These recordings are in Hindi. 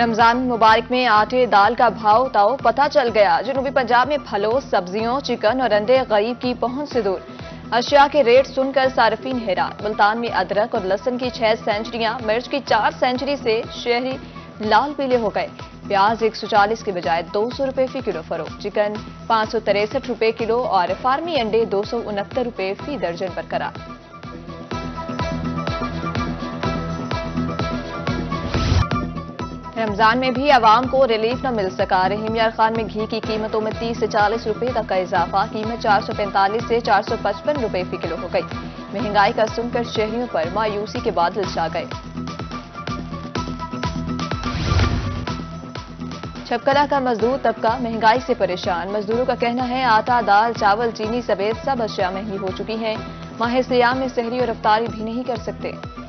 रमज़ान मुबारक में आटे, दाल का भाव, ताओ पता चल गया। जनूबी पंजाब में फलों, सब्जियों, चिकन और अंडे गरीब की पहुँच से दूर। अशिया के रेट सुनकर सार्फिन हैरान। मुल्तान में अदरक और लहसन की छह सेंचुरियाँ, मिर्च की चार सेंचुरी से शहरी लाल पीले हो गए। प्याज 140 के बजाय दो सौ रुपए फ़ी किलो फरोख चिकन पाँच सौ तिरसठ रुपए किलो और फार्मी अंडे दो सौ उनहत्तर रुपए फ़ी दर्जन बरकरार। रमज़ान में भी आवाम को रिलीफ न मिल सका। रहीम यार खान में घी की कीमतों में 30 से 40 रुपए तक का इजाफा। कीमत 445 से 455 रुपए फ़ी किलो हो गई। महँगाई का सुनकर शहरियों पर मायूसी के बादल छा गए। छपकला का मजदूर तबका, महँगाई से परेशान। मजदूरों का कहना है, आटा, दाल, चावल, चीनी समेत सब अशिया महँगी हो चुकी हैं। माह सियाम में शहरी और रफ्तारी भी नहीं कर सकते।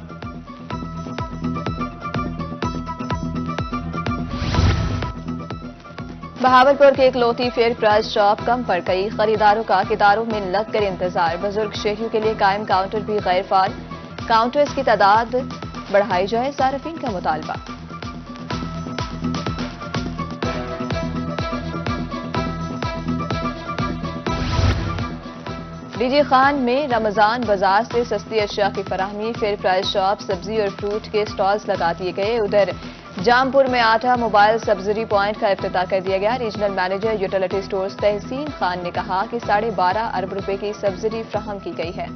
बहावलपुर के इकलौती फेयर प्राइस शॉप कम पड़ गई। खरीदारों का कितारों में लग कर इंतज़ार। बुज़ुर्ग शहरियों के लिए कायम काउंटर भी गैर फाल काउंटर्स की तादाद बढ़ाई जाए सार्फिन का मुतालबा। डीजी खान में रमज़ान बाज़ार से सस्ती अशिया की फराहमी फेयर प्राइस शॉप सब्ज़ी और फ्रूट के स्टॉल्स लगा दिए गए। उधर जामपुर में आटा मोबाइल सब्सिडी पॉइंट का इफ्ताह कर दिया गया। Regional manager utility stores Tehseen Khan ने कहा कि साढ़े बारह अरब रुपए की सब्सिडी फ्राहम की गई है।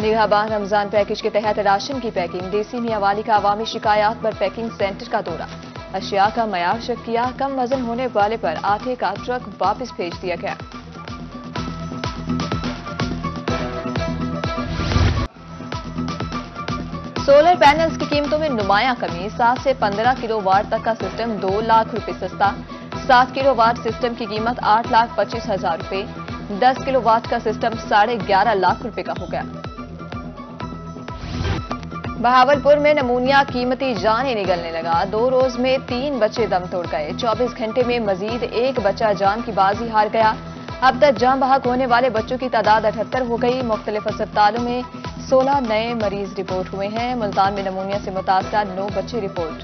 निगाहबान रमज़ान पैकेज के तहत राशन की पैकिंग, देसी मियावाली का अवामी शिकायत पर पैकिंग सेंटर का दौरा। अशिया का मैार चेक किया, कम वज़न होने वाले पर आटे का ट्रक वापस भेज दिया गया। सोलर पैनल्स की कीमतों में नुमाया कमी। सात से पंद्रह किलो वाट तक का सिस्टम दो लाख रुपए सस्ता। सात किलो वाट सिस्टम की कीमत आठ लाख पच्चीस हज़ार रुपए। दस किलो वाट का सिस्टम साढ़े ग्यारह लाख रुपए का हो गया। बहावलपुर में नमूनिया कीमती जाने निकलने लगा। दो रोज में तीन बच्चे दम तोड़ गए। 24 घंटे में मजीद एक बच्चा जान की बाजी हार गया। अब तक जाम बहक होने वाले बच्चों की तादाद अठहत्तर हो गई। मुख्तलिफ़ अस्पतालों में 16 नए मरीज़ रिपोर्ट हुए हैं। मुल्तान में नमूनिया से मुतासर नौ बच्चे रिपोर्ट।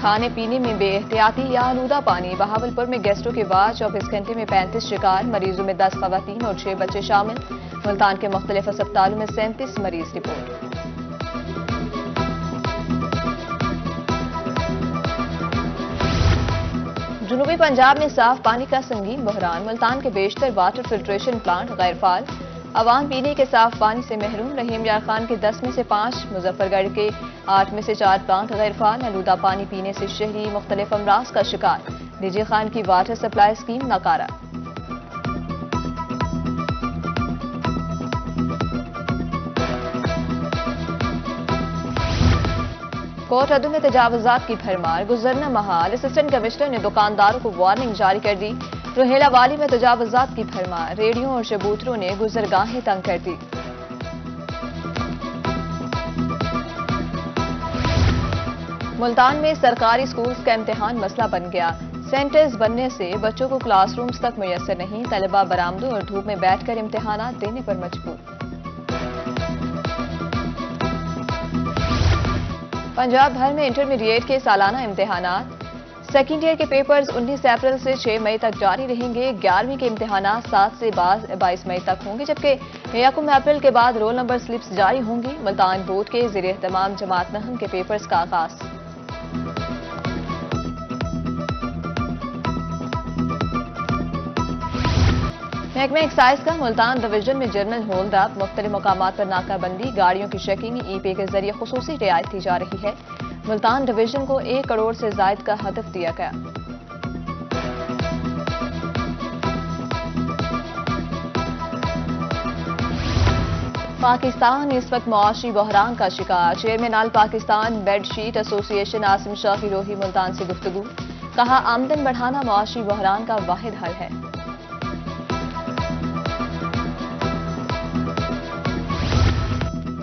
खाने पीने में बेएहतियाती या आलूदा पानी। बहावलपुर में गेस्टों के बाद चौबीस घंटे में पैंतीस शिकार। मरीजों में दस खवतान और छह बच्चे शामिल। मुल्तान के मुख्तलिफ़ अस्पतालों में सैंतीस मरीज़ रिपोर्ट। पंजाब में साफ़ पानी का संगीन बहरान। मुल्तान के बेशतर वाटर फिल्ट्रेशन प्लांट गैर फाल अवाम पीने के साफ़ पानी से महरूम। रहीम यार खान के दस में से पाँच, मुजफ्फरगढ़ के आठ में से चार प्लांट गैर फाल आलूदा पानी पीने से शहरी मुख्तलिफ़ अमराज का शिकार। निजी खान की वाटर सप्लाई स्कीम नाकारा। कोर्ट अदू में तजावजात की भरमार। गुजरना महाल असिस्टेंट कमिश्नर ने दुकानदारों को वार्निंग जारी कर दी। रोहेला वाली में तजावजात की भरमार। रेडियो और शबूतरों ने गुजरगाहें तंग कर दी। मुल्तान में सरकारी स्कूल्स का इम्तिहान मसला बन गया। सेंटर्स बनने से बच्चों को क्लासरूम्स तक मैसर नहीं, तलबा बरामदों और धूप में बैठकर इम्तिहान देने पर मजबूर। पंजाब भर में इंटरमीडिएट के सालाना इम्तहान सेकेंड ईयर के पेपर्स 19 अप्रैल से 6 मई तक जारी रहेंगे। ग्यारहवीं के इम्तहान 7 से 22 मई तक होंगे, जबकि याकुम अप्रैल के बाद रोल नंबर स्लिप्स जारी होंगी। मुल्तान बोर्ड के जेर अहतमाम जमात नहम के पेपर्स का आगाज़। महकमा एक्साइज का मुल्तान डिवीज़न में जर्नल होल्ड अप, मुख्तलि मकाम पर नाकाबंदी, गाड़ियों की चेकिंग ई पे के ज़रिए खसूसी रियायत दी जा रही है। मुल्तान डिवीज़न को एक करोड़ से जायद का हदफ दिया गया। पाकिस्तान इस वक्त मुआशी बहरान का शिकार। Chairman all Pakistan bedsheet association Asim Shah हिरोही Multan से गुफ्तगू। कहा, आमदन बढ़ाना मुआशी बहरान का वाहिद हल है।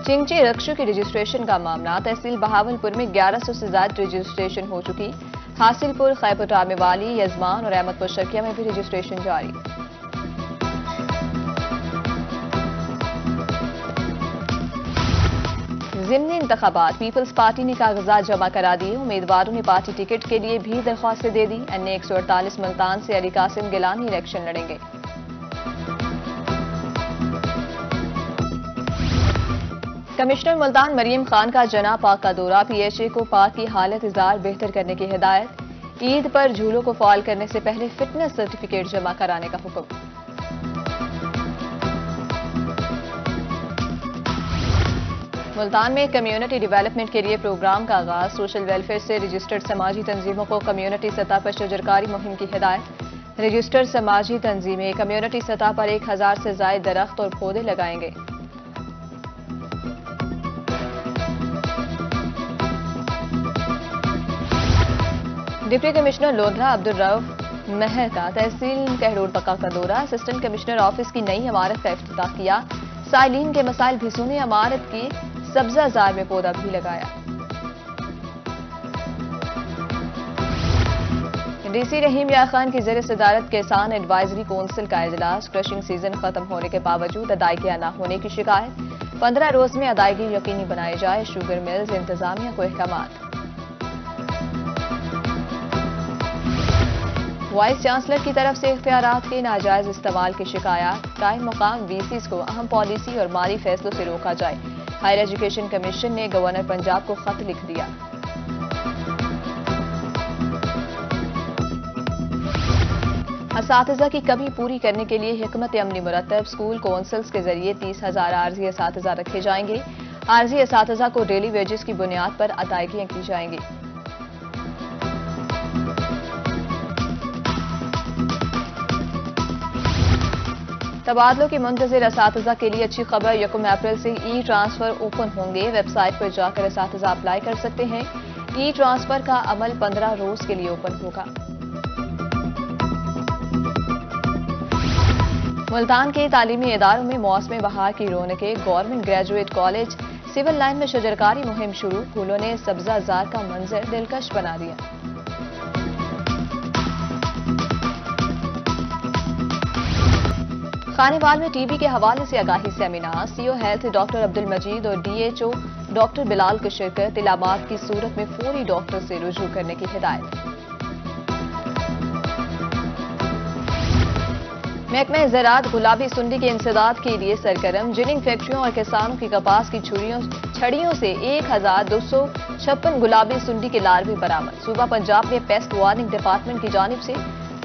चिंगचे रक्षों की रजिस्ट्रेशन का मामला, तहसील बहावलपुर में 1100 से ज़्यादा रजिस्ट्रेशन हो चुकी। हासिलपुर खैपुटा में वाली यजमान और अहमदपुर शकिया में भी रजिस्ट्रेशन जारी। जिमनी इंतबात पीपल्स पार्टी ने कागजात जमा करा दिए। उम्मीदवारों ने पार्टी टिकट के लिए भी दरख्वास्तें दे दी। अन्य एक सौ अड़तालीस मुल्तान से अली कासिम गिलानी इलेक्शन लड़ेंगे। कमिश्नर मुल्तान मरीम खान का जना पाक का दौरा, पीएचए को पाक की हालत इजार बेहतर करने की हिदायत, ईद पर झूलों को फॉल करने से पहले फिटनेस सर्टिफिकेट जमा कराने का हुक्म। मुल्तान में कम्युनिटी डेवलपमेंट के लिए प्रोग्राम का आगाज़, सोशल वेलफेयर से रजिस्टर्ड समाजी तंजीमों को कम्युनिटी सतह पर शजरकारी मुहिम की हिदायत। रजिस्टर्ड समाजी तंजीमें कम्युनिटी सतह पर एक हज़ार से जायद दरख्त और पौधे लगाएँगे। डिप्टी कमिश्नर लोधरा अब्दुल रऊफ महर का तहसील कहरोड पक्का का दौरा। असिस्टेंट कमिश्नर ऑफ़िस की नई इमारत का अफ्ताह किया। साइलिन के मसाइल भी सुने, इमारत की सब्जाजार में पौधा भी लगाया। डीसी रहीम या खान की जेर सदारत किसान एडवाइजरी काउंसिल का इजलास। क्रशिंग सीज़न खत्म होने के बावजूद अदायगियाँ न होने की शिकायत। पंद्रह रोज में अदायगी यकीनी बनाई जाए। शुगर मिल्स, इंतजामिया को अहकाम वाइस चांसलर की तरफ़ से इख्तियार के नाजायज इस्तेमाल की शिकायत कायम मकाम वीसीज को अहम पॉलिसी और माली फैसलों से रोका जाए। हायर एजुकेशन कमीशन ने गवर्नर पंजाब को खत लिख दिया। इस की कमी पूरी करने के लिए हमत अमली मुरतब स्कूल कौंसल्स के ज़रिए तीस हज़ार आर्जी इस रखे जाएँगे आर्जी इस को डेली वेजेस की बुनियाद पर अदायगियाँ की जाएँगी। तबादलों के मुंतजर इस के लिए अच्छी खबर, यकम अप्रैल से ई ट्रांसफ़र ओपन होंगे। वेबसाइट पर जाकर इस अप्लाई कर सकते हैं। ई ट्रांसफ़र का अमल पंद्रह रोज के लिए ओपन होगा। मुल्तान के तालीमी इदारों में मौसम बहार की रौनकें। Government graduate college, civil line में शजरकारी मुहिम शुरू। फूलों ने सब्जाजार का मंजर दिलकश बना दिया। खानेवाल में टीबी के हवाले से आगाही seminar. CO health doctor Abdul Majeed और डीएचओ डॉक्टर बिलाल की शिरकत इलाबाद की सूरत में फौरी डॉक्टर से रुजू करने की हिदायत। महकमा ज़रात गुलाबी सुंडी के इंसदाद के लिए सरगर्म, जिनिंग फैक्ट्रियों और किसानों की कपास की छुड़ियों, छड़ियों से एक हज़ार दो सौ छप्पन गुलाबी सुंडी के लार्वे बरामद। सूबा पंजाब में पेस्ट वार्निंग डिपार्टमेंट की जानब से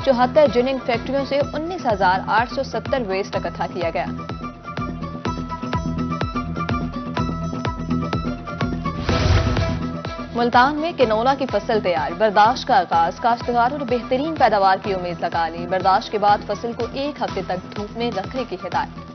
चौहत्तर जिनिंग फैक्ट्रियों से उन्नीस हज़ार आठ सौ सत्तर वेस्ट इकट्ठा किया गया। मुल्तान में किनोला की फ़सल तैयार, बर्दाश्त का आगाज़, काश्तकारों ने बेहतरीन पैदावार की उम्मीद लगा ली। बर्दाश्त के बाद फ़सल को एक हफ़्ते तक धूप में रखने की हिदायत।